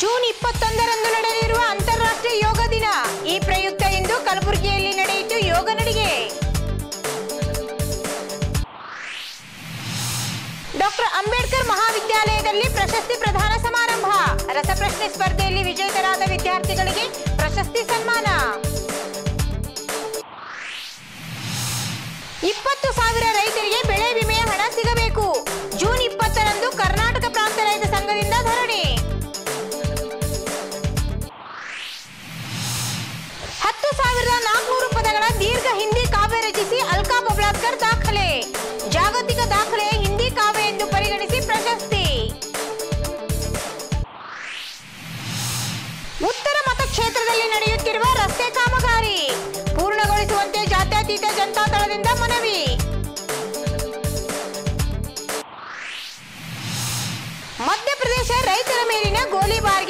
June ಇಪ್ಪತ್ತೊಂದರಂದು ನಡೆಯಲಿರುವ ಅಂತಾರಾಷ್ಟ್ರೀಯ ಯೋಗ ದಿನ. ಈ ಪ್ರಯುಕ್ತ ಇಂದು ಕಲಬುರಗಿಯಲ್ಲಿ ನಡೆಯಿತು ಯೋಗ ನಡಿಗೆ. ಡಾಕ್ಟರ್ ಅಂಬೇಡ್ಕರ್ ಮಹಾವಿದ್ಯಾಲಯದಲ್ಲಿ ಪ್ರಶಸ್ತಿ ಪ್ರದಾನ ಸಮಾರಂಭ. ರಸಪ್ರಶ್ನೆ ಸ್ಪರ್ಧೆಯಲ್ಲಿ ವಿಜೇತರಾದ ವಿದ್ಯಾರ್ಥಿಗಳಿಗೆ ಪ್ರಶಸ್ತಿ ಸನ್ಮಾನ. ಇಪ್ಪತ್ತು ಸಾವಿರ ರೈತರಿಗೆ ಬೆಳೆ ವಿಮೆಯ ಹಣ ಸಿಗಬೇಕು. ಜೂನ್ ಇಪ್ಪತ್ತರಂದು ಕರ್ನಾಟಕ ಪ್ರಾಂತ ರೈತ ಸಂಘದಿಂದ ಧರಣಿ. ನಾಲ್ಕುನೂರು ಪದಗಳ ದೀರ್ಘ ಹಿಂದಿ ಕಾವ್ಯ ರಚಿಸಿ ಅಲ್ಕಾ ಬಬ್ಲಾದ್ಕರ್ ದಾಖಲೆ. ಜಾಗತಿಕ ದಾಖಲೆ ಹಿಂದಿ ಕಾವ್ಯ ಎಂದು ಪರಿಗಣಿಸಿ ಪ್ರಶಸ್ತಿ. ಉತ್ತರ ಮತಕ್ಷೇತ್ರದಲ್ಲಿ ನಡೆಯುತ್ತಿರುವ ರಸ್ತೆ ಕಾಮಗಾರಿ. ಪೂರ್ಣಗೊಳಿಸುವಂತೆ ಜಾತ್ಯತೀತ ಜನತಾದಳದಿಂದ ಮನವಿ. ಮಧ್ಯಪ್ರದೇಶ ರೈತರ ಮೇಲಿನ ಗೋಲಿಬಾರ್ಗೆ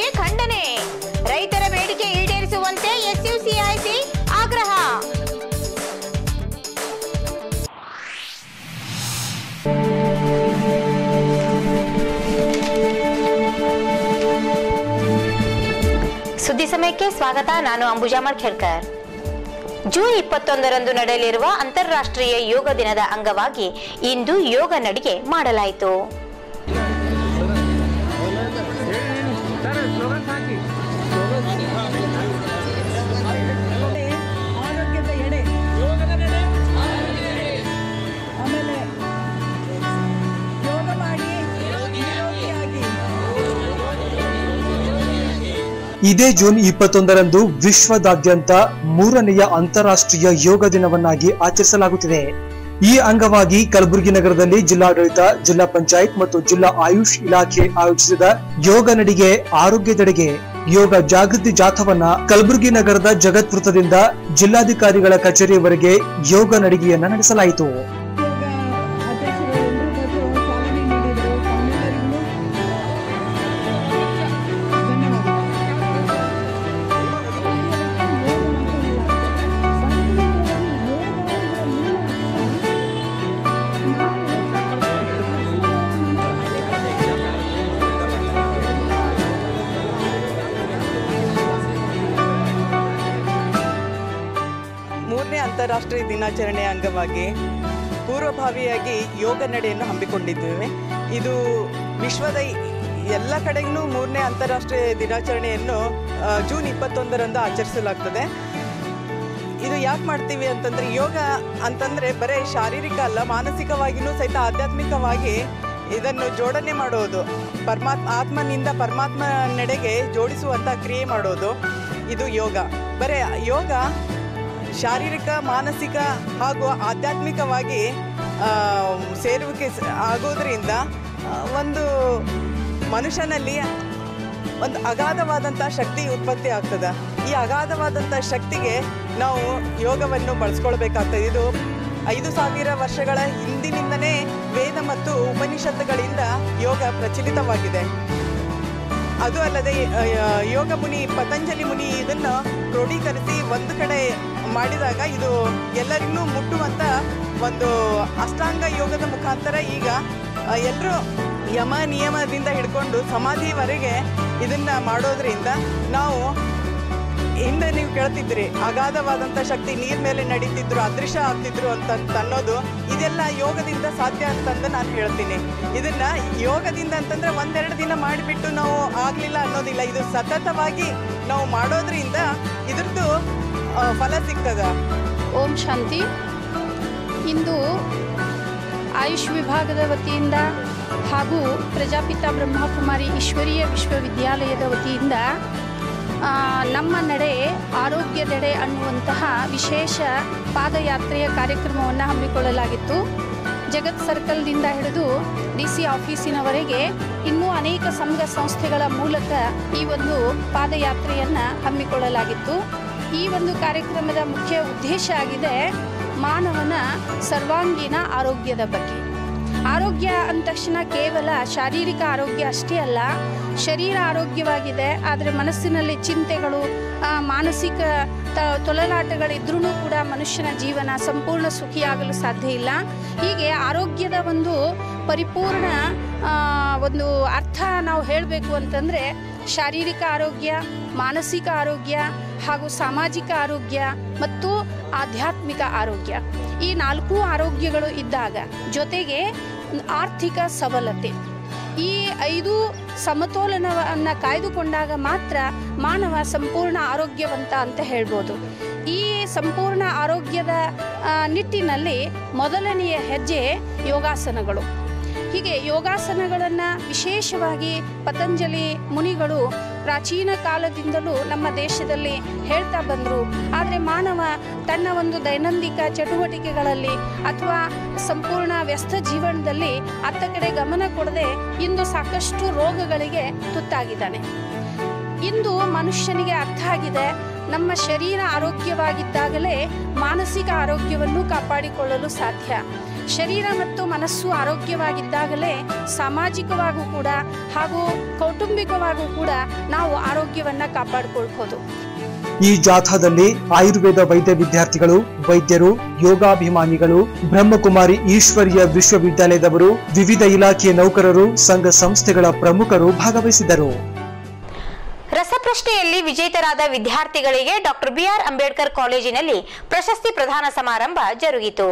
ಸುದ್ದಿ ಸಮಯಕ್ಕೆ ಸ್ವಾಗತ. ನಾನು ಅಂಬುಜಾ ಮಡ್ಖೇಡ್ಕರ್ ಜೂನ್ ಇಪ್ಪತ್ತೊಂದರಂದು ನಡೆಯಲಿರುವ ಅಂತಾರಾಷ್ಟ್ರೀಯ ಯೋಗ ದಿನದ ಅಂಗವಾಗಿ ಇಂದು ಯೋಗ ನಡಿಗೆ ಮಾಡಲಾಯಿತು. ಇದೇ ಜೂನ್ ಇಪ್ಪತ್ತೊಂದರಂದು ವಿಶ್ವದಾದ್ಯಂತ ಮೂರನೆಯ ಅಂತಾರಾಷ್ಟ್ರೀಯ ಯೋಗ ದಿನವನ್ನಾಗಿ ಆಚರಿಸಲಾಗುತ್ತಿದೆ. ಈ ಅಂಗವಾಗಿ ಕಲಬುರಗಿ ನಗರದಲ್ಲಿ ಜಿಲ್ಲಾಡಳಿತ, ಜಿಲ್ಲಾ ಪಂಚಾಯತ್ ಮತ್ತು ಜಿಲ್ಲಾ ಆಯುಷ್ ಇಲಾಖೆ ಆಯೋಜಿಸಿದ ಯೋಗ ನಡಿಗೆ ಆರೋಗ್ಯದೆಡೆಗೆ ಯೋಗ ಜಾಗೃತಿ ಜಾಥವನ್ನ ಕಲಬುರಗಿ ನಗರದ ಜಗತ್ ವೃತ್ತದಿಂದ ಜಿಲ್ಲಾಧಿಕಾರಿಗಳ ಕಚೇರಿಯವರೆಗೆ ಯೋಗ ನಡಿಗೆಯನ್ನ ನಡೆಸಲಾಯಿತು. ಅಂತಾರಾಷ್ಟ್ರೀಯ ದಿನಾಚರಣೆಯ ಅಂಗವಾಗಿ ಪೂರ್ವಭಾವಿಯಾಗಿ ಯೋಗ ನಡೆಯನ್ನು ಹಮ್ಮಿಕೊಂಡಿದ್ದೇವೆ. ಇದು ವಿಶ್ವದ ಎಲ್ಲ ಕಡೆಗೂ ಮೂರನೇ ಅಂತಾರಾಷ್ಟ್ರೀಯ ದಿನಾಚರಣೆಯನ್ನು ಜೂನ್ ಇಪ್ಪತ್ತೊಂದರಂದು ಆಚರಿಸಲಾಗ್ತದೆ. ಇದು ಯಾಕೆ ಮಾಡ್ತೀವಿ ಅಂತಂದ್ರೆ, ಯೋಗ ಅಂತಂದ್ರೆ ಬರೀ ಶಾರೀರಿಕ ಅಲ್ಲ ಮಾನಸಿಕವಾಗಿಯೂ ಸಹಿತ ಆಧ್ಯಾತ್ಮಿಕವಾಗಿ ಇದನ್ನು ಜೋಡಣೆ ಮಾಡೋದು. ಪರಮಾತ್ಮ ಆತ್ಮನಿಂದ ಪರಮಾತ್ಮ ನಡೆಗೆ ಜೋಡಿಸುವಂಥ ಕ್ರಿಯೆ ಮಾಡೋದು. ಇದು ಯೋಗ. ಬರೀ ಯೋಗ ಶಾರೀರಿಕ, ಮಾನಸಿಕ ಹಾಗೂ ಆಧ್ಯಾತ್ಮಿಕವಾಗಿ ಸೇರುವಿಕೆ ಆಗೋದ್ರಿಂದ ಒಂದು ಮನುಷ್ಯನಲ್ಲಿ ಒಂದು ಅಗಾಧವಾದಂಥ ಶಕ್ತಿ ಉತ್ಪತ್ತಿ ಆಗ್ತದೆ. ಈ ಅಗಾಧವಾದಂಥ ಶಕ್ತಿಗೆ ನಾವು ಯೋಗವನ್ನು ಬಳಸ್ಕೊಳ್ಬೇಕಾಗ್ತದೆ. ಇದು ಐದು ಸಾವಿರ ವರ್ಷಗಳ ಹಿಂದಿನಿಂದನೇ ವೇದ ಮತ್ತು ಉಪನಿಷತ್ತುಗಳಿಂದ ಯೋಗ ಪ್ರಚಲಿತವಾಗಿದೆ. ಅದು ಅಲ್ಲದೆ ಯೋಗ ಮುನಿ, ಪತಂಜಲಿ ಮುನಿ ಇದನ್ನು ಕ್ರೋಢೀಕರಿಸಿ ಒಂದು ಕಡೆ ಮಾಡಿದಾಗ ಇದು ಎಲ್ಲರಿಗೂ ಮುಟ್ಟುವಂಥ ಒಂದು ಅಷ್ಟಾಂಗ ಯೋಗದ ಮುಖಾಂತರ ಈಗ ಎಲ್ಲರೂ ಯಮ ನಿಯಮದಿಂದ ಹಿಡ್ಕೊಂಡು ಸಮಾಧಿವರೆಗೆ ಇದನ್ನು ಮಾಡೋದ್ರಿಂದ ನಾವು ಹಿಂದೆ ನೀವು ಕೇಳ್ತಿದ್ರಿ ಅಗಾಧವಾದಂಥ ಶಕ್ತಿ ನೀರ್ ಮೇಲೆ ನಡೀತಿದ್ರು ಅದೃಶ್ಯ ಆಗ್ತಿದ್ರು ಅಂತ ಅನ್ನೋದು ಇದೆಲ್ಲ ಯೋಗದಿಂದ ಸಾಧ್ಯ ಅಂತಂದು ನಾನು ಹೇಳ್ತೀನಿ. ಇದನ್ನ ಯೋಗದಿಂದ ಅಂತಂದ್ರೆ ಒಂದೆರಡು ದಿನ ಮಾಡಿಬಿಟ್ಟು ನಾವು ಆಗ್ಲಿಲ್ಲ ಅನ್ನೋದಿಲ್ಲ, ಇದು ಸತತವಾಗಿ ನಾವು ಮಾಡೋದ್ರಿಂದ ಇದ್ರದ್ದು ಫಲ ಸಿಗ್ತದ? ಓಂ ಶಾಂತಿ. ಇಂದು ಆಯುಷ್ ವಿಭಾಗದ ವತಿಯಿಂದ ಹಾಗೂ ಪ್ರಜಾಪಿತ ಬ್ರಹ್ಮಕುಮಾರಿ ಈಶ್ವರೀಯ ವಿಶ್ವವಿದ್ಯಾಲಯದ ವತಿಯಿಂದ ನಮ್ಮ ನಡೆ ಆರೋಗ್ಯದೆಡೆ ಅನ್ನುವಂತಹ ವಿಶೇಷ ಪಾದಯಾತ್ರೆಯ ಕಾರ್ಯಕ್ರಮವನ್ನು ಹಮ್ಮಿಕೊಳ್ಳಲಾಗಿತ್ತು. ಜಗತ್ ಸರ್ಕಲ್ದಿಂದ ಹಿಡಿದು ಡಿ ಸಿ ಆಫೀಸಿನವರೆಗೆ ಇನ್ನೂ ಅನೇಕ ಸಂಘ ಸಂಸ್ಥೆಗಳ ಮೂಲಕ ಈ ಒಂದು ಪಾದಯಾತ್ರೆಯನ್ನು ಹಮ್ಮಿಕೊಳ್ಳಲಾಗಿತ್ತು. ಈ ಒಂದು ಕಾರ್ಯಕ್ರಮದ ಮುಖ್ಯ ಉದ್ದೇಶ ಆಗಿದೆ ಮಾನವನ ಸರ್ವಾಂಗೀಣ ಆರೋಗ್ಯದ ಬಗ್ಗೆ. ಆರೋಗ್ಯ ಅಂದ ತಕ್ಷಣ ಕೇವಲ ಶಾರೀರಿಕ ಆರೋಗ್ಯ ಅಷ್ಟೇ ಅಲ್ಲ, ಶರೀರ ಆರೋಗ್ಯವಾಗಿದೆ, ಆದರೆ ಮನಸ್ಸಿನಲ್ಲಿ ಚಿಂತೆಗಳು ಮಾನಸಿಕ ತ ತೊಲಲಾಟಗಳಿದ್ರೂ ಕೂಡ ಮನುಷ್ಯನ ಜೀವನ ಸಂಪೂರ್ಣ ಸುಖಿಯಾಗಲು ಸಾಧ್ಯ ಇಲ್ಲ. ಹೀಗೆ ಆರೋಗ್ಯದ ಒಂದು ಪರಿಪೂರ್ಣ ಒಂದು ಅರ್ಥ ನಾವು ಹೇಳಬೇಕು ಅಂತಂದರೆ ಶಾರೀರಿಕ ಆರೋಗ್ಯ, ಮಾನಸಿಕ ಆರೋಗ್ಯ ಹಾಗೂ ಸಾಮಾಜಿಕ ಆರೋಗ್ಯ ಮತ್ತು ಆಧ್ಯಾತ್ಮಿಕ ಆರೋಗ್ಯ. ಈ ನಾಲ್ಕು ಆರೋಗ್ಯಗಳು ಇದ್ದಾಗ ಜೊತೆಗೆ ಆರ್ಥಿಕ ಸಬಲತೆ ಈ ಐದು ಸಮತೋಲನವನ್ನು ಕಾಯ್ದುಕೊಂಡಾಗ ಮಾತ್ರ ಮಾನವ ಸಂಪೂರ್ಣ ಆರೋಗ್ಯವಂತ ಅಂತ ಹೇಳ್ಬೋದು. ಈ ಸಂಪೂರ್ಣ ಆರೋಗ್ಯದ ನಿಟ್ಟಿನಲ್ಲಿ ಮೊದಲನೆಯ ಹೆಜ್ಜೆ ಯೋಗಾಸನಗಳು. ಹೀಗೆ ಯೋಗಾಸನಗಳನ್ನು ವಿಶೇಷವಾಗಿ ಪತಂಜಲಿ ಮುನಿಗಳು ಪ್ರಾಚೀನ ಕಾಲದಿಂದಲೂ ನಮ್ಮ ದೇಶದಲ್ಲಿ ಹೇಳ್ತಾ ಬಂದರು. ಆದರೆ ಮಾನವ ತನ್ನ ಒಂದು ದೈನಂದಿಕ ಚಟುವಟಿಕೆಗಳಲ್ಲಿ ಅಥವಾ ಸಂಪೂರ್ಣ ವ್ಯಸ್ತ ಜೀವನದಲ್ಲಿ ಅತ್ತ ಕಡೆ ಗಮನ ಕೊಡದೆ ಇಂದು ಸಾಕಷ್ಟು ರೋಗಗಳಿಗೆ ತುತ್ತಾಗಿದ್ದಾನೆ. ಇಂದು ಮನುಷ್ಯನಿಗೆ ಅರ್ಥ ಆಗಿದೆ, ನಮ್ಮ ಶರೀರ ಆರೋಗ್ಯವಾಗಿದ್ದಾಗಲೇ ಮಾನಸಿಕ ಆರೋಗ್ಯವನ್ನು ಕಾಪಾಡಿಕೊಳ್ಳಲು ಸಾಧ್ಯ. ಶರೀರ ಮತ್ತು ಮನಸ್ಸು ಆರೋಗ್ಯವಾಗಿದ್ದಾಗಲೇ ಸಾಮಾಜಿಕವಾಗೂ ಕೂಡ ಹಾಗೂ ಕೌಟುಂಬಿಕವಾಗೂ ಕೂಡ ನಾವು ಆರೋಗ್ಯವನ್ನು ಕಾಪಾಡಿಕೊಳ್ಬೋದು. ಈ ಜಾಥಾದಲ್ಲಿ ಆಯುರ್ವೇದ ವೈದ್ಯ ವಿದ್ಯಾರ್ಥಿಗಳು ವೈದ್ಯರು ಯೋಗಾಭಿಮಾನಿಗಳು ಬ್ರಹ್ಮಕುಮಾರಿ ಈಶ್ವರೀಯ ವಿಶ್ವವಿದ್ಯಾಲಯದವರು ವಿವಿಧ ಇಲಾಖೆಯ ನೌಕರರು ಸಂಘ ಸಂಸ್ಥೆಗಳ ಪ್ರಮುಖರು ಭಾಗವಹಿಸಿದರು. ರಸಪ್ರಶ್ನೆಯಲ್ಲಿ ವಿಜೇತರಾದ ವಿದ್ಯಾರ್ಥಿಗಳಿಗೆ ಡಾಕ್ಟರ್ ಬಿಆರ್ ಅಂಬೇಡ್ಕರ್ ಕಾಲೇಜಿನಲ್ಲಿ ಪ್ರಶಸ್ತಿ ಪ್ರದಾನ ಸಮಾರಂಭ ಜರುಗಿತು.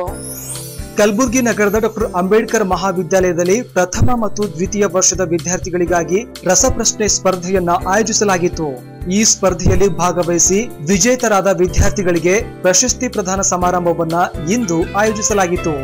ಕಲಬುರಗಿ ನಗರದ ಡಾಕ್ಟರ್ ಅಂಬೇಡ್ಕರ್ ಮಹಾವಿದ್ಯಾಲಯದಲ್ಲಿ ಪ್ರಥಮ ಮತ್ತು ದ್ವಿತೀಯ ವರ್ಷದ ವಿದ್ಯಾರ್ಥಿಗಳಿಗಾಗಿ ರಸಪ್ರಶ್ನೆ ಸ್ಪರ್ಧೆಯನ್ನ ಆಯೋಜಿಸಲಾಗಿತ್ತು. ಈ ಸ್ಪರ್ಧೆಯಲ್ಲಿ ಭಾಗವಹಿಸಿ ವಿಜೇತರಾದ ವಿದ್ಯಾರ್ಥಿಗಳಿಗೆ ಪ್ರಶಸ್ತಿ ಪ್ರದಾನ ಸಮಾರಂಭವನ್ನ ಇಂದು ಆಯೋಜಿಸಲಾಗಿತ್ತು.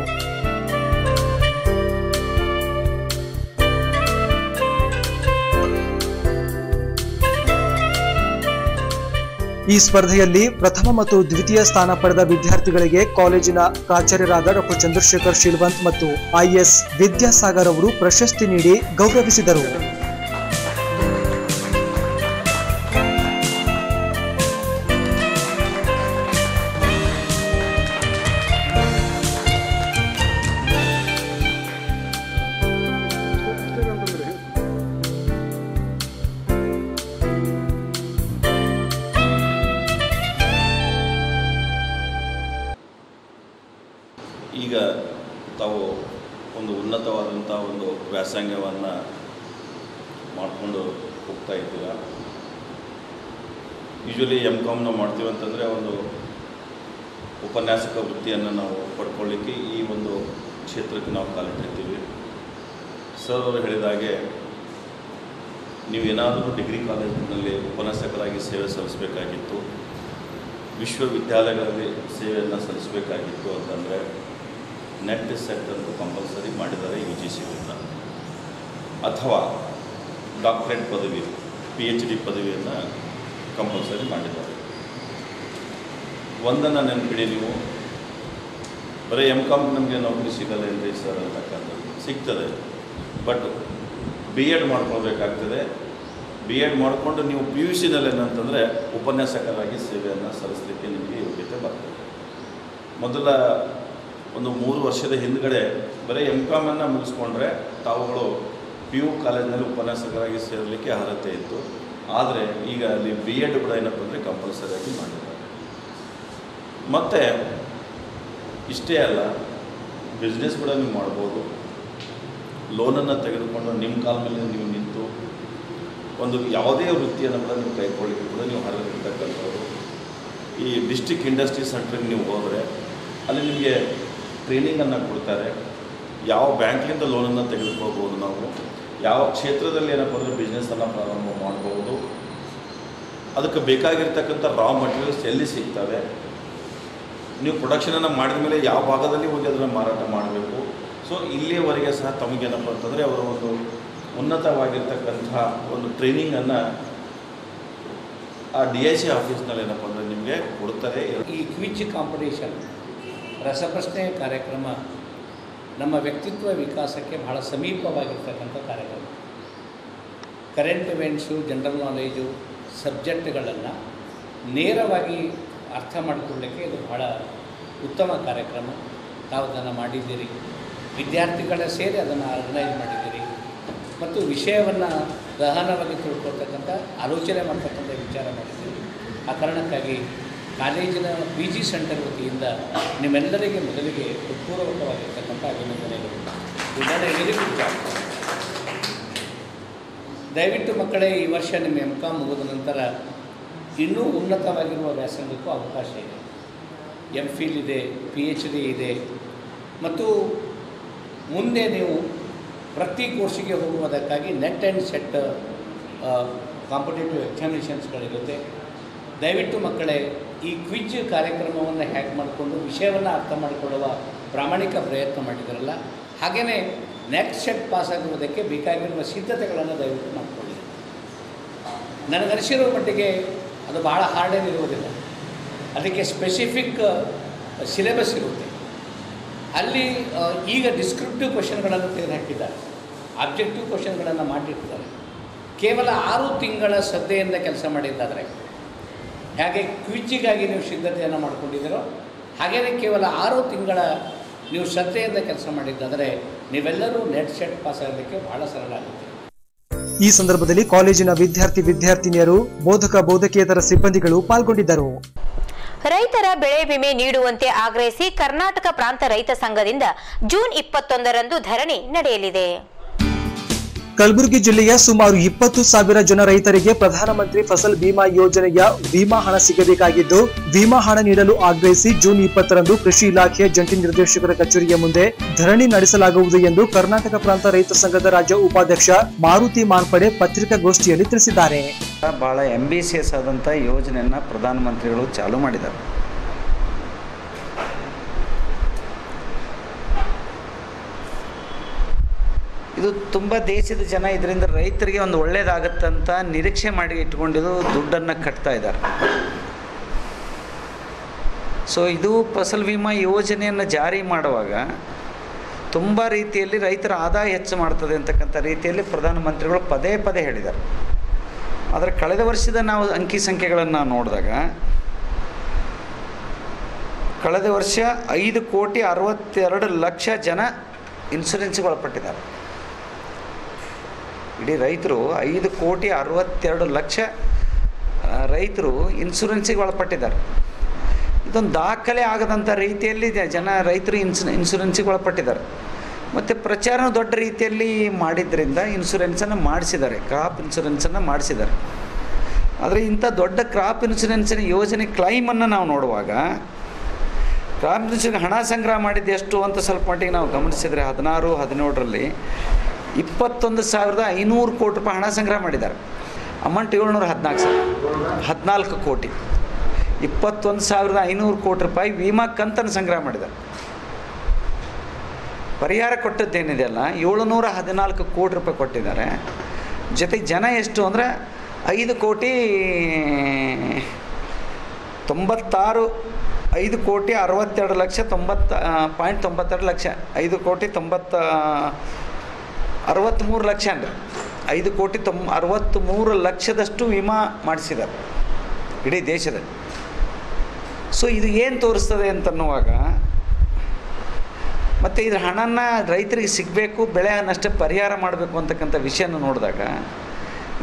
ಈ ಸ್ಪರ್ಧೆಯಲ್ಲಿ ಪ್ರಥಮ ಮತ್ತು ದ್ವಿತೀಯ ಸ್ಥಾನ ಪಡೆದ ವಿದ್ಯಾರ್ಥಿಗಳಿಗೆ ಕಾಲೇಜಿನ ಪ್ರಾಚಾರ್ಯರಾದ ಡಾಕ್ಟರ್ ಚಂದ್ರಶೇಖರ್ ಶಿಲ್ವಂತ್ ಮತ್ತು ಐಎಸ್ ವಿದ್ಯಾಸಾಗರ್ ಅವರು ಪ್ರಶಸ್ತಿ ನೀಡಿ ಗೌರವಿಸಿದರು. ಉನ್ನತವಾದಂಥ ಒಂದು ವ್ಯಾಸಂಗವನ್ನು ಮಾಡಿಕೊಂಡು ಹೋಗ್ತಾ ಇದ್ದೀರಾ? ಯೂಶ್ವಲಿ ಎಂ ಕಾಮ್ನ ಮಾಡ್ತೀವಿ ಅಂತಂದರೆ ಒಂದು ಉಪನ್ಯಾಸಕ ವೃತ್ತಿಯನ್ನು ನಾವು ಪಡ್ಕೊಳ್ಳಿಕ್ಕೆ ಈ ಒಂದು ಕ್ಷೇತ್ರಕ್ಕೆ ನಾವು ಕಾಲಿಟ್ಟಿರ್ತೀವಿ ಸರ್ ಅವರು ಹೇಳಿದ ಹಾಗೆ ನೀವು ಏನಾದರೂ ಡಿಗ್ರಿ ಕಾಲೇಜಿನಲ್ಲಿ ಉಪನ್ಯಾಸಕರಾಗಿ ಸೇವೆ ಸಲ್ಲಿಸಬೇಕಾಗಿತ್ತು, ವಿಶ್ವವಿದ್ಯಾಲಯಗಳಲ್ಲಿ ಸೇವೆಯನ್ನು ಸಲ್ಲಿಸಬೇಕಾಗಿತ್ತು ಅಂತಂದರೆ ನೆಟ್ ಸೆಕ್ಟರ್ಗೂ ಕಂಪಲ್ಸರಿ ಮಾಡಿದ್ದಾರೆ ಯು ಜಿ ಸಿಯಿಂದ ಅಥವಾ ಡಾಕ್ಟ್ರೇಟ್ ಪದವಿ ಪಿ ಎಚ್ ಡಿ ಪದವಿಯನ್ನು ಕಂಪಲ್ಸರಿ ಮಾಡಿದ್ದಾರೆ. ಒಂದನ್ನು ನೆನಪಿಡಿ ನೀವು. ಬರೀ ಎಂ ಕಾಮ್ ನಮಗೆ ನೌಕರಿ ಸಿಗಲ್ಲ ರೀ ಸರ್ ಅಂತಕ್ಕಂಥದ್ದು ಸಿಗ್ತದೆ. ಬಟ್ ಬಿ ಎಡ್ ಮಾಡ್ಕೊಳ್ಬೇಕಾಗ್ತದೆ. ಬಿ ಎಡ್ ಮಾಡಿಕೊಂಡು ನೀವು ಪಿ ಯು ಸಿನಲ್ಲಿ ಏನಂತಂದರೆ ಉಪನ್ಯಾಸಕರಾಗಿ ಸೇವೆಯನ್ನು ಸಲ್ಲಿಸಲಿಕ್ಕೆ ನಿಮಗೆ ಯೋಗ್ಯತೆ ಬರ್ತದೆ. ಮೊದಲ ಒಂದು ಮೂರು ವರ್ಷದ ಹಿಂದ್ಗಡೆ ಬರೀ ಎಂ ಕಾಮನ್ನು ಮುಗಿಸ್ಕೊಂಡ್ರೆ ತಾವುಗಳು ಪಿ ಯು ಕಾಲೇಜಿನಲ್ಲಿ ಉಪನ್ಯಾಸಕರಾಗಿ ಸೇರಲಿಕ್ಕೆ ಅರ್ಹತೆ ಇತ್ತು. ಆದರೆ ಈಗ ಅಲ್ಲಿ ಬಿ ಎಡ್ ಕೂಡ ಏನಪ್ಪ ಅಂದರೆ ಕಂಪಲ್ಸರಿಯಾಗಿ ಮಾಡಿದ್ದಾರೆ. ಮತ್ತು ಇಷ್ಟೇ ಅಲ್ಲ ಬಿಸ್ನೆಸ್ ಕೂಡ ನೀವು ಮಾಡ್ಬೋದು. ಲೋನನ್ನು ತೆಗೆದುಕೊಂಡು ನಿಮ್ಮ ಕಾಲ ಮೇಲೆ ನೀವು ನಿಂತು ಒಂದು ಯಾವುದೇ ವೃತ್ತಿಯನ್ನು ಕೂಡ ನೀವು ಕೈಗೊಳ್ಳಿಕ್ಕೆ ಕೂಡ ನೀವು ಹರಿದಿರ್ತಕ್ಕಂಥವ್ರು ಈ ಡಿಸ್ಟಿಕ್ ಇಂಡಸ್ಟ್ರಿ ಸೆಂಟ್ರಿಗೆ ನೀವು ಹೋದರೆ ಅಲ್ಲಿ ನಿಮಗೆ ಟ್ರೈನಿಂಗನ್ನು ಕೊಡ್ತಾರೆ. ಯಾವ ಬ್ಯಾಂಕ್ಲಿಂದ ಲೋನನ್ನು ತೆಗೆದುಕೊಳ್ಬೋದು ನಾವು, ಯಾವ ಕ್ಷೇತ್ರದಲ್ಲಿ ಏನಪ್ಪ ಅಂದರೆ ಬಿಸ್ನೆಸ್ಸನ್ನು ಪ್ರಾರಂಭ ಮಾಡ್ಬೋದು ಅದಕ್ಕೆ ಬೇಕಾಗಿರ್ತಕ್ಕಂಥ ರಾ ಮಟೀರಿಯಲ್ಸ್ ಎಲ್ಲಿ ಸಿಗ್ತವೆ? ನೀವು ಪ್ರೊಡಕ್ಷನನ್ನು ಮಾಡಿದ ಮೇಲೆ ಯಾವ ಭಾಗದಲ್ಲಿ ಹೋಗಿ ಅದನ್ನು ಮಾರಾಟ ಮಾಡಬೇಕು? ಸೊ ಇಲ್ಲಿಯವರೆಗೆ ಸಹ ತಮಗೇನಪ್ಪ ಅಂತಂದರೆ ಅವರ ಒಂದು ಉನ್ನತವಾಗಿರ್ತಕ್ಕಂಥ ಒಂದು ಟ್ರೈನಿಂಗನ್ನು ಆ ಡಿ ಐ ಸಿ ಆಫೀಸ್ನಲ್ಲಿ ಏನಪ್ಪ ಅಂದರೆ ನಿಮಗೆ ಕೊಡ್ತಾರೆ. ಈ ಕ್ವಿಚ್ ಕಾಂಪಿಟೇಷನ್ ರಸಪ್ರಶ್ನೆ ಕಾರ್ಯಕ್ರಮ ನಮ್ಮ ವ್ಯಕ್ತಿತ್ವ ವಿಕಾಸಕ್ಕೆ ಬಹಳ ಸಮೀಪವಾಗಿರ್ತಕ್ಕಂಥ ಕಾರ್ಯಕ್ರಮ. ಕರೆಂಟ್ ಇವೆಂಟ್ಸು ಜನರಲ್ ನಾಲೇಜು ಸಬ್ಜೆಕ್ಟ್ಗಳನ್ನು ನೇರವಾಗಿ ಅರ್ಥ ಮಾಡಿಕೊಳ್ಳೋಕ್ಕೆ ಇದು ಬಹಳ ಉತ್ತಮ ಕಾರ್ಯಕ್ರಮ. ತಾವು ಅದನ್ನು ಮಾಡಿದ್ದೀರಿ. ವಿದ್ಯಾರ್ಥಿಗಳ ಸೇರಿ ಅದನ್ನು ಆರ್ಗನೈಸ್ ಮಾಡಿದ್ದೀರಿ. ಮತ್ತು ವಿಷಯವನ್ನು ಗಹನವಾಗಿ ತಿಳ್ಕೊಳ್ತಕ್ಕಂಥ, ಆಲೋಚನೆ ಮಾಡ್ತಕ್ಕಂಥ ವಿಚಾರ ಮಾಡಿದ್ದೀರಿ. ಆ ಕಾರಣಕ್ಕಾಗಿ ಕಾಲೇಜಿನ ಪಿ ಜಿ ಸೆಂಟರ್ ವತಿಯಿಂದ ನಿಮ್ಮೆಲ್ಲರಿಗೆ ಮೊದಲಿಗೆ ಹೃತ್ಪೂರ್ವಕವಾಗಿರ್ತಕ್ಕಂಥ ಅಭಿನಂದನೆಗಳು. ಉದಾಹರಣೆಗೆ ದಯವಿಟ್ಟು ಮಕ್ಕಳೇ, ಈ ವರ್ಷ ನಿಮ್ಮ ಎಂ ಕಾಮ್ ಮುಗಿದ ನಂತರ ಇನ್ನೂ ಉನ್ನತವಾಗಿರುವ ವ್ಯಾಸಂಗಕ್ಕೂ ಅವಕಾಶ ಇದೆ. ಎಂ ಫಿಲ್ ಇದೆ ಪಿ ಎಚ್ ಡಿ ಇದೆ. ಮತ್ತು ಮುಂದೆ ನೀವು ಪ್ರತಿ ಕೋರ್ಸಿಗೆ ಹೋಗುವುದಕ್ಕಾಗಿ ನೆಟ್ ಆ್ಯಂಡ್ ಸೆಟ್ ಕಾಂಪಿಟೇಟಿವ್ ಎಕ್ಸಾಮಿನೇಷನ್ಸ್ಗಳಿರುತ್ತೆ ದಯವಿಟ್ಟು ಮಕ್ಕಳೇ ಈ ಕ್ವಿಜ್ ಕಾರ್ಯಕ್ರಮವನ್ನು ಹ್ಯಾಕ್ ಮಾಡಿಕೊಂಡು ವಿಷಯವನ್ನು ಅರ್ಥ ಮಾಡಿಕೊಳ್ಳುವ ಪ್ರಾಮಾಣಿಕ ಪ್ರಯತ್ನ ಮಾಡಿದ್ರಲ್ಲ ಹಾಗೆಯೇ ನೆಕ್ಸ್ಟ್ ಸೆಟ್ ಪಾಸ್ ಆಗುವುದಕ್ಕೆ ಬೇಕಾಗಿರುವ ಸಿದ್ಧತೆಗಳನ್ನು ದಯವಿಟ್ಟು ಮಾಡಿಕೊಳ್ಳಿ. ನನಗನಿಸಿರೋ ಮಟ್ಟಿಗೆ ಅದು ಭಾಳ ಹಾರ್ಡೇನಿರುವುದಿಲ್ಲ ಅದಕ್ಕೆ ಸ್ಪೆಸಿಫಿಕ್ ಸಿಲೆಬಸ್ ಇರುತ್ತೆ. ಅಲ್ಲಿ ಈಗ ಡಿಸ್ಕ್ರಿಪ್ಟಿವ್ ಕ್ವಶನ್ಗಳನ್ನು ತೆಗೆದುಹಾಕಿದ್ದಾರೆ. ಆಬ್ಜೆಕ್ಟಿವ್ ಕ್ವಶನ್ಗಳನ್ನು ಮಾಡಿರ್ತಾರೆ. ಕೇವಲ ಆರು ತಿಂಗಳ ಶ್ರದ್ಧೆಯಿಂದ ಕೆಲಸ ಮಾಡಿದ್ದಾದರೆ ಹೇಗೆ ಕ್ವಿಜ್ಜಿಗಾಗಿ ನೀವು ಸಿದ್ಧತೆಯನ್ನು ಮಾಡಿಕೊಂಡಿದ್ದೀರೋ ಹಾಗೆಯೇ ಕೇವಲ ಆರು ತಿಂಗಳ ನೀವು ಶ್ರದ್ಧೆಯಿಂದ ಕೆಲಸ ಮಾಡಿದ್ದಾದರೆ ನೀವೆಲ್ಲರೂ ನೆಟ್ ಸೆಟ್ ಪಾಸ್ ಆಗಲಿಕ್ಕೆ ಬಹಳ ಸರಳ ಆಗುತ್ತೆ. ಈ ಸಂದರ್ಭದಲ್ಲಿ ಕಾಲೇಜಿನ ವಿದ್ಯಾರ್ಥಿ ವಿದ್ಯಾರ್ಥಿನಿಯರು ಬೋಧಕ ಬೋಧಕೇತರ ಸಿಬ್ಬಂದಿಗಳು ಪಾಲ್ಗೊಂಡಿದ್ದರು. ರೈತರ ಬೆಳೆ ವಿಮೆ ನೀಡುವಂತೆ ಆಗ್ರಹಿಸಿ ಕರ್ನಾಟಕ ಪ್ರಾಂತ ರೈತ ಸಂಘದಿಂದ ಜೂನ್ ಇಪ್ಪತ್ತೊಂದರಂದು ಧರಣಿ ನಡೆಯಲಿದೆ. ಕಲಬುರಗಿ ಜಿಲ್ಲೆಯ ಸುಮಾರು ಇಪ್ಪತ್ತು ಸಾವಿರ ಜನ ರೈತರಿಗೆ ಪ್ರಧಾನಮಂತ್ರಿ ಫಸಲ್ ಬಿಮಾ ಯೋಜನೆಯ ವಿಮಾ ಹಣ ಸಿಗಬೇಕಾಗಿದ್ದು ವಿಮಾ ಹಣ ನೀಡಲು ಆಗ್ರಹಿಸಿ ಜೂನ್ ಇಪ್ಪತ್ತರಂದು ಕೃಷಿ ಇಲಾಖೆಯ ಜಂಟಿ ನಿರ್ದೇಶಕರ ಕಚೇರಿಯ ಮುಂದೆ ಧರಣಿ ನಡೆಸಲಾಗುವುದು ಎಂದು ಕರ್ನಾಟಕ ಪ್ರಾಂತ ರೈತ ಸಂಘದ ರಾಜ್ಯ ಉಪಾಧ್ಯಕ್ಷ ಮಾರುತಿ ಮಾನ್ಪಡೆ ಪತ್ರಿಕಾಗೋಷ್ಠಿಯಲ್ಲಿ ತಿಳಿಸಿದ್ದಾರೆ. ಬಹಳ ಆದಂಥ ಯೋಜನೆಯನ್ನು ಪ್ರಧಾನಮಂತ್ರಿಗಳು ಚಾಲೂ ಮಾಡಿದ್ದಾರೆ. ಇದು ತುಂಬ ದೇಶದ ಜನ ಇದರಿಂದ ರೈತರಿಗೆ ಒಂದು ಒಳ್ಳೇದಾಗತ್ತಂತ ನಿರೀಕ್ಷೆ ಮಾಡಿ ಇಟ್ಕೊಂಡಿದ್ದು ದುಡ್ಡನ್ನು ಕಟ್ತಾ ಇದ್ದಾರೆ. ಸೊ ಇದು ಫಸಲ್ ವಿಮಾ ಯೋಜನೆಯನ್ನು ಜಾರಿ ಮಾಡುವಾಗ ತುಂಬ ರೀತಿಯಲ್ಲಿ ರೈತರ ಆದಾಯ ಹೆಚ್ಚು ಮಾಡ್ತದೆ ಅಂತಕ್ಕಂಥ ರೀತಿಯಲ್ಲಿ ಪ್ರಧಾನಮಂತ್ರಿಗಳು ಪದೇ ಪದೇ ಹೇಳಿದ್ದಾರೆ. ಆದರೆ ಕಳೆದ ವರ್ಷದ ನಾವು ಅಂಕಿ ಸಂಖ್ಯೆಗಳನ್ನು ನೋಡಿದಾಗ ಕಳೆದ ವರ್ಷ ಐದು ಕೋಟಿ ಅರವತ್ತೆರಡು ಲಕ್ಷ ಜನ ಇನ್ಸೂರೆನ್ಸ್ಗೆ ಒಳಪಟ್ಟಿದ್ದಾರೆ. ಇಡೀ ರೈತರು ಐದು ಕೋಟಿ ಅರವತ್ತೆರಡು ಲಕ್ಷ ರೈತರು ಇನ್ಸೂರೆನ್ಸಿಗೆ ಒಳಪಟ್ಟಿದ್ದಾರೆ. ಇದೊಂದು ದಾಖಲೆ ಆಗದಂಥ ರೀತಿಯಲ್ಲಿ ಜನ ರೈತರು ಇನ್ಸು ಇನ್ಸೂರೆನ್ಸಿಗೆ ಒಳಪಟ್ಟಿದ್ದಾರೆ. ಮತ್ತು ಪ್ರಚಾರ ದೊಡ್ಡ ರೀತಿಯಲ್ಲಿ ಮಾಡಿದ್ದರಿಂದ ಇನ್ಸೂರೆನ್ಸನ್ನು ಮಾಡಿಸಿದ್ದಾರೆ ಕ್ರಾಪ್ ಇನ್ಸೂರೆನ್ಸನ್ನು ಮಾಡಿಸಿದ್ದಾರೆ. ಆದರೆ ಇಂಥ ದೊಡ್ಡ ಕ್ರಾಪ್ ಇನ್ಸೂರೆನ್ಸಿನ ಯೋಜನೆ ಕ್ಲೈಮನ್ನು ನಾವು ನೋಡುವಾಗ ಕ್ರಾಪ್ ಇನ್ಸೂರೆನ್ಸ್ ಹಣ ಸಂಗ್ರಹ ಮಾಡಿದ್ದು ಎಷ್ಟು ಅಂತ ಸ್ವಲ್ಪ ಮಟ್ಟಿಗೆ ನಾವು ಗಮನಿಸಿದರೆ ಹದಿನಾರು, ಹದಿನೇಳರಲ್ಲಿ ಇಪ್ಪತ್ತೊಂದು ಸಾವಿರದ ಐನೂರು ಕೋಟಿ ರೂಪಾಯಿ ಹಣ ಸಂಗ್ರಹ ಮಾಡಿದ್ದಾರೆ. ಅಮೌಂಟ್ ಏಳ್ನೂರ ಹದಿನಾಲ್ಕು ಸಾವಿರ ಹದಿನಾಲ್ಕು ಕೋಟಿ. ಇಪ್ಪತ್ತೊಂದು ಸಾವಿರದ ಐನೂರು ಕೋಟಿ ರೂಪಾಯಿ ವಿಮಾ ಕಂತನ್ನು ಸಂಗ್ರಹ ಮಾಡಿದ್ದಾರೆ. ಪರಿಹಾರ ಕೊಟ್ಟದ್ದೇನಿದೆಯಲ್ಲ ಏಳುನೂರ ಹದಿನಾಲ್ಕು ಕೋಟಿ ರೂಪಾಯಿ ಕೊಟ್ಟಿದ್ದಾರೆ. ಜೊತೆಗೆ ಜನ ಎಷ್ಟು ಅಂದರೆ ಐದು ಕೋಟಿ, ತೊಂಬತ್ತಾರು, ಐದು ಕೋಟಿ ಅರವತ್ತೆರಡು ಲಕ್ಷ ತೊಂಬತ್ತ ಪಾಯಿಂಟ್ ತೊಂಬತ್ತೆರಡು ಲಕ್ಷ, ಐದು ಕೋಟಿ ತೊಂಬತ್ತ ಅರವತ್ತ್ಮೂರು ಲಕ್ಷ ಅಂದರೆ ಐದು ಕೋಟಿ ತೊಂಬ ಅರವತ್ತ್ಮೂರು ಲಕ್ಷದಷ್ಟು ವಿಮಾ ಮಾಡಿಸಿದ್ದಾರೆ ಇಡೀ ದೇಶದಲ್ಲಿ. ಸೊ ಇದು ಏನು ತೋರಿಸ್ತದೆ ಅಂತನ್ನುವಾಗ ಮತ್ತು ಇದ್ರ ಹಣನ ರೈತರಿಗೆ ಸಿಗಬೇಕು, ಬೆಳೆ ನಷ್ಟ ಪರಿಹಾರ ಮಾಡಬೇಕು ಅಂತಕ್ಕಂಥ ವಿಷಯನ ನೋಡಿದಾಗ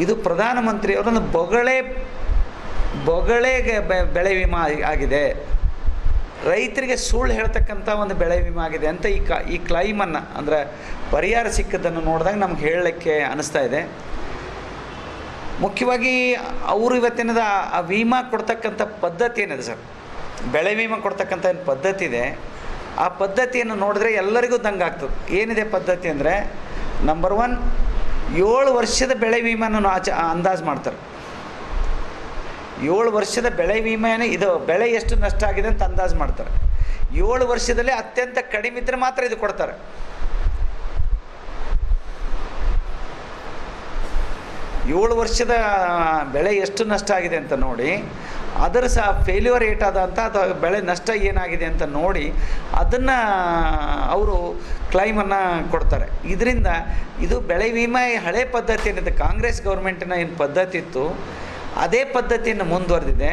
ಇದು ಪ್ರಧಾನಮಂತ್ರಿಯವರನ್ನು ಬೊಗಳೆ ಬೊಗಳೆಗೆ ಬೆಳೆ ವಿಮಾ ಆಗಿದೆ. ರೈತರಿಗೆ ಸುಳ್ಳು ಹೇಳ್ತಕ್ಕಂಥ ಒಂದು ಬೆಳೆ ವಿಮೆ ಆಗಿದೆ ಅಂತ ಈ ಕ, ಈ ಕ್ಲೈಮನ್ನು ಅಂದರೆ ಪರಿಹಾರ ಸಿಕ್ಕದನ್ನು ನೋಡಿದಾಗ ನಮ್ಗೆ ಹೇಳಲಿಕ್ಕೆ ಅನಿಸ್ತಾ ಇದೆ. ಮುಖ್ಯವಾಗಿ ಅವರು ಇವತ್ತಿನದ ಆ ವಿಮಾ ಕೊಡ್ತಕ್ಕಂಥ ಪದ್ಧತಿ ಏನಿದೆ ಸರ್? ಬೆಳೆ ವಿಮಾ ಕೊಡ್ತಕ್ಕಂಥ ಏನು ಪದ್ಧತಿ ಇದೆ? ಆ ಪದ್ಧತಿಯನ್ನು ನೋಡಿದ್ರೆ ಎಲ್ಲರಿಗೂ ದಂಗಾಗ್ತದೆ ಏನಿದೆ ಪದ್ಧತಿ ಅಂದರೆ ನಂಬರ್ ಒನ್ ಏಳು ವರ್ಷದ ಬೆಳೆ ವಿಮಾನ ಆಚ, ಅಂದಾಜು ಮಾಡ್ತಾರೆ. ಏಳು ವರ್ಷದ ಬೆಳೆ ವಿಮೆನೇ ಇದು ಬೆಳೆ ಎಷ್ಟು ನಷ್ಟ ಆಗಿದೆ ಅಂತ ಅಂದಾಜು ಮಾಡ್ತಾರೆ. ಏಳು ವರ್ಷದಲ್ಲಿ ಅತ್ಯಂತ ಕಡಿಮೆ ಇದ್ದರೆ ಮಾತ್ರ ಇದು ಕೊಡ್ತಾರೆ. ಏಳು ವರ್ಷದ ಬೆಳೆ ಎಷ್ಟು ನಷ್ಟ ಆಗಿದೆ ಅಂತ ನೋಡಿ, ಅದರ ಸಹ ಫೇಲ್ಯೂರ್ ರೇಟ್ ಆದಂಥ ಅಥವಾ ಬೆಳೆ ನಷ್ಟ ಏನಾಗಿದೆ ಅಂತ ನೋಡಿ, ಅದನ್ನು ಅವರು ಕ್ಲೈಮನ್ನು ಕೊಡ್ತಾರೆ. ಇದರಿಂದ ಇದು ಬೆಳೆ ವಿಮೆ ಹಳೆ ಪದ್ಧತಿ ಏನಿದೆ, ಕಾಂಗ್ರೆಸ್ ಗೌರ್ಮೆಂಟಿನ ಏನು ಪದ್ಧತಿ ಇತ್ತು, ಅದೇ ಪದ್ಧತಿಯನ್ನು ಮುಂದುವರೆದಿದೆ.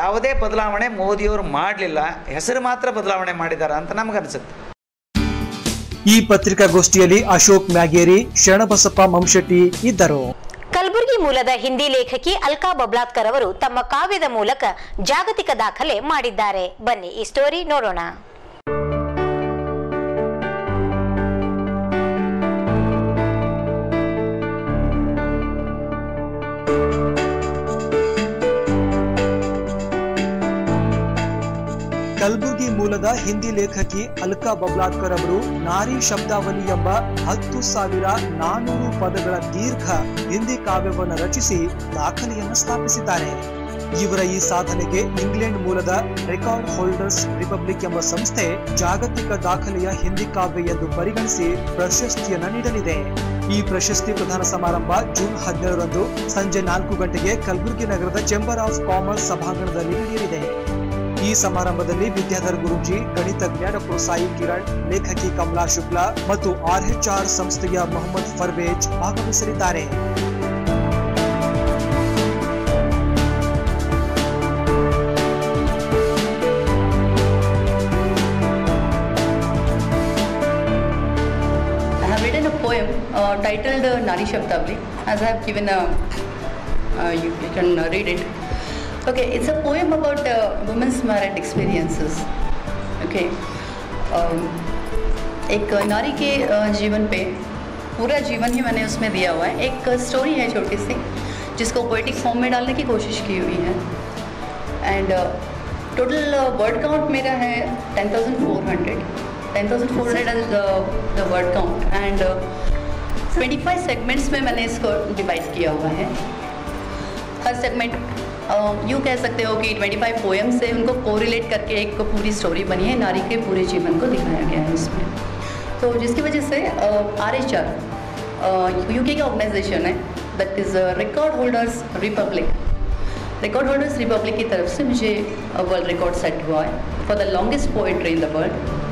ಯಾವುದೇ ಬದಲಾವಣೆ ಮೋದಿಯವರು ಮಾಡಲಿಲ್ಲ, ಹೆಸರು ಮಾತ್ರ ಬದಲಾವಣೆ ಮಾಡಿದ್ದಾರೆ ಅಂತ ನಮಗನ್ಸುತ್ತೆ ಈ ಪತ್ರಿಕಾಗೋಷ್ಠಿಯಲ್ಲಿ ಅಶೋಕ್ ಮ್ಯಾಗೇರಿ, ಶರಣಬಸಪ್ಪ ಮಂಶೆಟ್ಟಿ ಇದ್ದರು. ಮೂಲದ ಹಿಂದಿ ಲೇಖಕಿ ಅಲ್ಕಾ ಬಬ್ಲಾತ್ಕರ್ ಅವರು ತಮ್ಮ ಕಾವ್ಯದ ಮೂಲಕ ಜಾಗತಿಕ ದಾಖಲೆ ಮಾಡಿದ್ದಾರೆ. ಬನ್ನಿ ಈ ಸ್ಟೋರಿ ನೋಡೋಣ. ಮೂಲದ ಹಿಂದಿ ಲೇಖಕಿ ಅಲ್ಕಾ ಬಬ್ಲಾತ್ಕರ್ ಅವರು ನಾರಿ ಶಬ್ದಾವಲಿ ಎಂಬ ಹತ್ತು ಸಾವಿರ ನಾನೂರು ಪದಗಳ ದೀರ್ಘ ಹಿಂದಿ ಕಾವ್ಯವನ್ನು ರಚಿಸಿ ದಾಖಲೆಯನ್ನು ಸ್ಥಾಪಿಸಿದ್ದಾರೆ. ಇವರ ಈ ಸಾಧನೆಗೆ ಇಂಗ್ಲೆಂಡ್ ಮೂಲದ ರೆಕಾರ್ಡ್ ಹೋಲ್ಡರ್ಸ್ ರಿಪಬ್ಲಿಕ್ ಎಂಬ ಸಂಸ್ಥೆ ಜಾಗತಿಕ ದಾಖಲೆಯ ಹಿಂದಿ ಕಾವ್ಯ ಎಂದು ಪರಿಗಣಿಸಿ ಪ್ರಶಸ್ತಿಯನ್ನು ನೀಡಲಿದೆ. ಈ ಪ್ರಶಸ್ತಿ ಪ್ರದಾನ ಸಮಾರಂಭ ಜೂನ್ ಹದಿನೇಳರಂದು ಸಂಜೆ ನಾಲ್ಕು ಗಂಟೆಗೆ ಕಲಬುರಗಿ ನಗರದ ಚೇಂಬರ್ ಆಫ್ ಕಾಮರ್ಸ್ ಸಭಾಂಗಣದಲ್ಲಿ ನಡೆಯಲಿದೆ. ಈ ಸಮಾರಂಭದಲ್ಲಿ ವಿದ್ಯಾಧರ್ ಗುರೂಜಿ ಗಣಿತಜ್ಞ ಡಾಕ್ಟರ್ ಸಾಯಿ ಕಿರಣ್ ಲೇಖಕಿ ಕಮಲಾ ಶುಕ್ಲಾ ಮತ್ತು ಆರ್ಎಚ್ಆರ್ ಸಂಸ್ಥೆಯ ಮೊಹಮ್ಮದ್ ಫರ್ವೇಜ್ ಭಾಗವಹಿಸಲಿದ್ದಾರೆ I have written a poem uh, titled uh, Nari Shabdavali, as I have given a, uh, you, you can uh, read it. Okay, it's a poem about uh, women's experiences. Okay, um, एक नारी के जीवन पे पूरा जीवन ही मैंने उसमें दिया हुआ है। एक स्टोरी है छोटी सी जिसको पोइटिक फॉर्म में डालने की कोशिश की हुई है। एंड टोटल वर्ड काउंट मेरा है ten thousand four hundred ten thousand four hundred the word count and twenty five segments में मैंने इसको डिवाइड किया हुआ है। हर सेगमेंट यूँ कह सकते हो कि 25 पोएम से उनको कोरिलेट करके एक पूरी स्टोरी बनी है, नारी के पूरे जीवन को दिखाया गया है उसमें। तो जिसकी वजह से आर एच आर यूके का ऑर्गेनाइजेशन है that is record holders republic record holders republic की तरफ़ से मुझे वर्ल्ड रिकॉर्ड सेट हुआ है। For the longest poetry in the world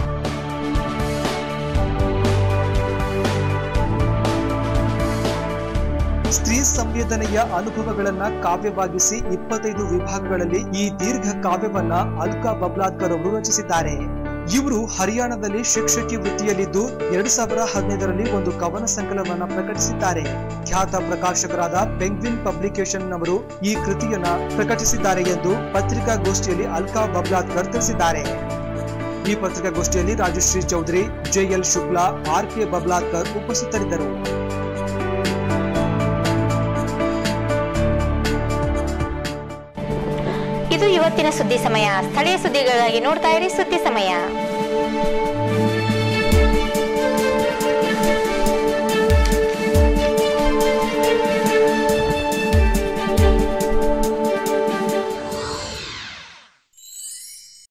ಸಂವೇದನೆಯ ಅನುಭವಗಳನ್ನ ಕಾವ್ಯವಾಗಿಸಿ ಇಪ್ಪತ್ತೈದು ವಿಭಾಗಗಳಲ್ಲಿ ಈ ದೀರ್ಘ ಕಾವ್ಯವನ್ನ ಅಲ್ಕಾ ಬಬ್ಲಾದ್ಕರ್ ಅವರು ರಚಿಸಿದ್ದಾರೆ. ಇವರು ಹರಿಯಾಣದಲ್ಲಿ ಶಿಕ್ಷಕಿ ವೃತ್ತಿಯಲ್ಲಿದ್ದು ಎರಡ್ ಸಾವಿರ ಹದಿನೈದರಲ್ಲಿ ಒಂದು ಕವನ ಸಂಕಲನವನ್ನ ಪ್ರಕಟಿಸಿದ್ದಾರೆ. ಖ್ಯಾತ ಪ್ರಕಾಶಕರಾದ ಪೆಂಗ್ವಿನ್ ಪಬ್ಲಿಕೇಶನ್ ನವರು ಈ ಕೃತಿಯನ್ನ ಪ್ರಕಟಿಸಿದ್ದಾರೆ ಎಂದು ಪತ್ರಿಕಾಗೋಷ್ಠಿಯಲ್ಲಿ ಅಲ್ಕಾ ಬಬ್ಲಾದ್ಕರ್ ತಿಳಿಸಿದ್ದಾರೆ. ಈ ಪತ್ರಿಕಾಗೋಷ್ಠಿಯಲ್ಲಿ Rajashree Chaudhary J L Shukla, R K Babladkar ಉಪಸ್ಥಿತರಿದ್ದರು. ಇವತ್ತಿನ ಸುದ್ದಿ ಸಮಯ. ಸ್ಥಳೀಯ ಸುದ್ದಿಗಳಿಗಾಗಿ ನೋಡ್ತಾ ಇರಿ ಸುದ್ದಿ ಸಮಯ.